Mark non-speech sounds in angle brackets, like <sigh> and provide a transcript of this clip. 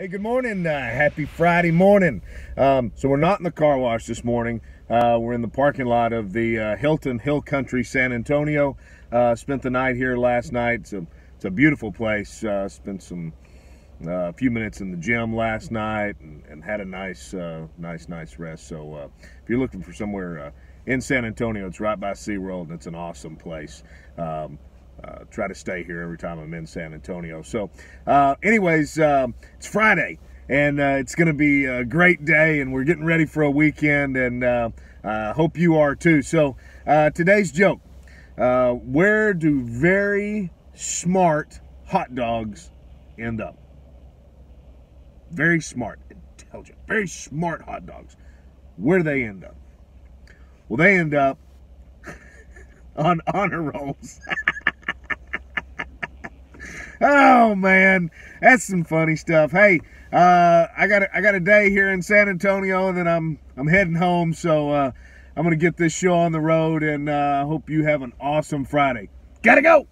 Hey, good morning. Uh, happy Friday morning. Um, so we're not in the car wash this morning. Uh, we're in the parking lot of the uh, Hilton Hill Country San Antonio. Uh, spent the night here last night. It's a, it's a beautiful place. Uh, spent some uh, a few minutes in the gym last night and, and had a nice, nice, nice rest. So if you're looking for somewhere in San Antonio, it's right by SeaWorld and it's an awesome place. Um, uh, try to stay here every time I'm in San Antonio. So, uh, anyways, uh, it's Friday, and uh, it's going to be a great day, and we're getting ready for a weekend, and uh, I hope you are too. So, uh, today's joke Where do very smart hot dogs end up? Very smart, intelligent, very smart hot dogs. Where do they end up? Well, they end up <laughs> on honor rolls. <laughs> Oh man, that's some funny stuff. Hey, uh, I got a, I got a day here in San Antonio, and then I'm I'm heading home. So uh, I'm gonna get this show on the road, and uh, I uh, hope you have an awesome Friday. Gotta go.